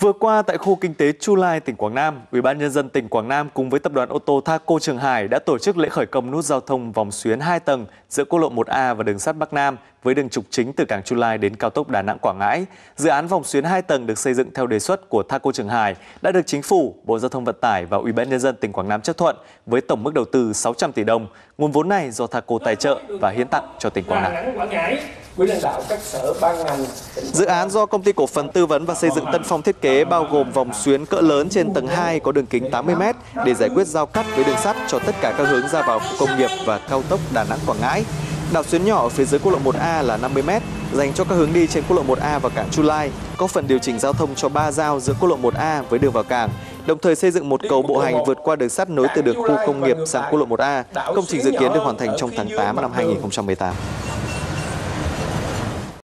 Vừa qua tại khu kinh tế Chu Lai, tỉnh Quảng Nam, Ủy ban nhân dân tỉnh Quảng Nam cùng với tập đoàn ô tô Thaco Trường Hải đã tổ chức lễ khởi công nút giao thông vòng xuyến 2 tầng giữa quốc lộ 1A và đường sắt Bắc Nam với đường trục chính từ cảng Chu Lai đến cao tốc Đà Nẵng Quảng Ngãi. Dự án vòng xuyến 2 tầng được xây dựng theo đề xuất của Thaco Trường Hải đã được Chính phủ, Bộ Giao thông Vận tải và Ủy ban nhân dân tỉnh Quảng Nam chấp thuận với tổng mức đầu tư 600 tỷ đồng. Nguồn vốn này do Thaco tài trợ và hiến tặng cho tỉnh Quảng Nam với lãnh đạo các sở ban ngành Dự án do công ty cổ phần tư vấn và xây dựng Tân Phong thiết kế bao gồm vòng xuyến cỡ lớn trên tầng 2 có đường kính 80m để giải quyết giao cắt với đường sắt cho tất cả các hướng ra vào khu công nghiệp và cao tốc Đà Nẵng Quảng Ngãi. Đảo xuyến nhỏ ở phía dưới quốc lộ 1A là 50m, dành cho các hướng đi trên quốc lộ 1A và cảng Chu Lai, có phần điều chỉnh giao thông cho ba giao giữa quốc lộ 1A với đường vào cảng, đồng thời xây dựng một cầu bộ hành vượt qua đường sắt nối từ đường khu công nghiệp sang quốc lộ 1A. Công trình dự kiến được hoàn thành trong tháng 8 năm 2018.